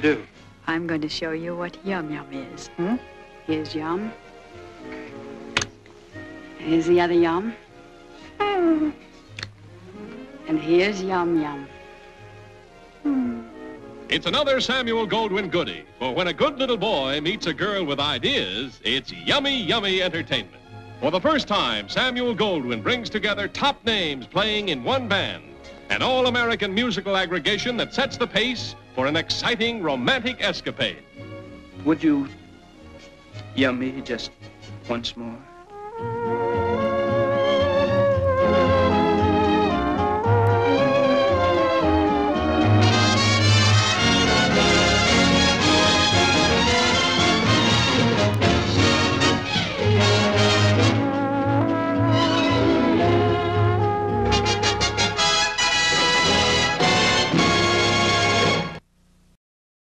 to do? I'm going to show you what Yum Yum is. Hmm? Here's Yum. Here's the other Yum. And here's Yum Yum. It's another Samuel Goldwyn goodie. For when a good little boy meets a girl with ideas, it's yummy, yummy entertainment. For the first time, Samuel Goldwyn brings together top names playing in one band. An all-American musical aggregation that sets the pace for an exciting romantic escapade. Would you yum me just once more?